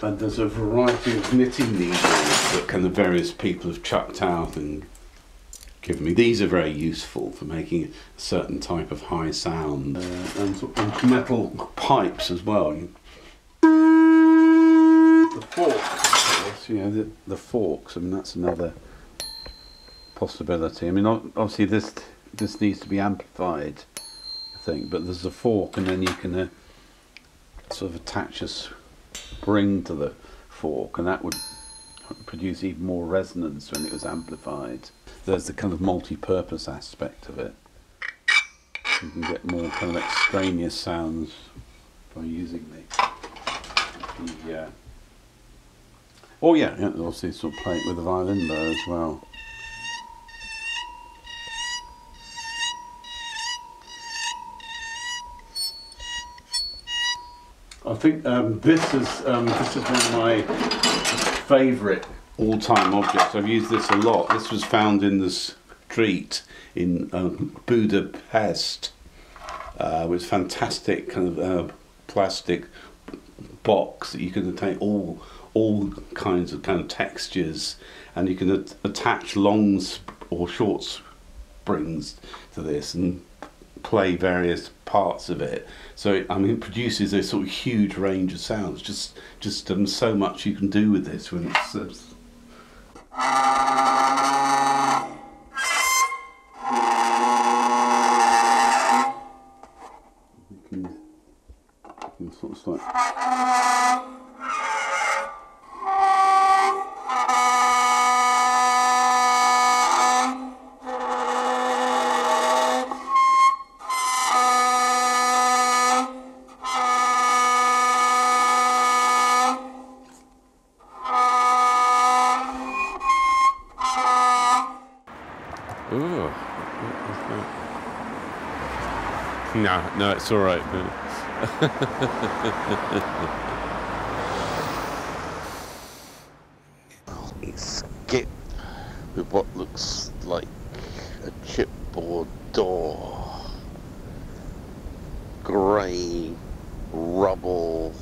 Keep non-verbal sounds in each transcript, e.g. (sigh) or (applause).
And there's a variety of knitting needles that kind of various people have chucked out and given me. These are very useful for making a certain type of high sound. Uh, and, of metal pipes as well. The forks, of course, you know, the, the forks, I mean, that's another possibility. I mean, obviously this this needs to be amplified, I think, but there's a fork and then you can uh, sort of attach a spring to the fork and that would produce even more resonance when it was amplified. There's the kind of multi-purpose aspect of it. You can get more kind of extraneous sounds by using the, the uh, oh yeah, yeah, obviously sort of play it with the violin bow as well. I think um, this is um, this is one of my favourite all-time objects. I've used this a lot. This was found in the street in um, Budapest. Uh, it was fantastic kind of uh, plastic box that you can take all all kinds of kind of textures, and you can at- attach long or short springs to this and play various parts of it. So I mean, it produces a sort of huge range of sounds. Just just um, so much you can do with this when it's. Uh, sort of. Ooh. that? No, no, it's all right. (laughs) skip with what looks like a chipboard door. Grey rubble,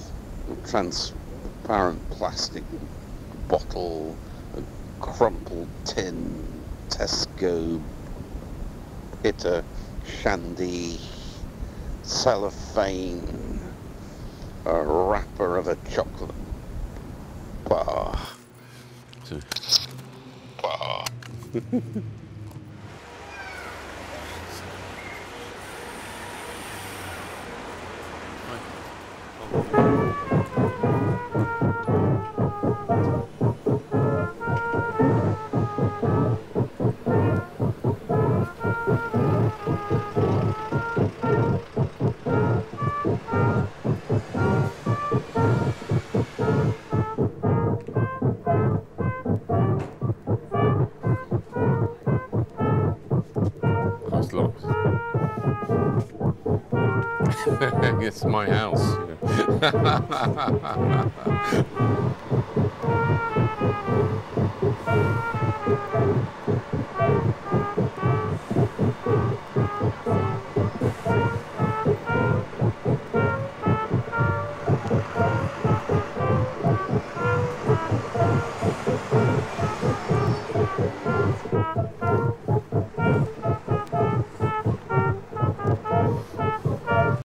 transparent plastic bottle, a crumpled tin, Tesco bitter shandy, cellophane, a wrapper of a chocolate bar. So- bar. (laughs) I (laughs) it's my house. (laughs)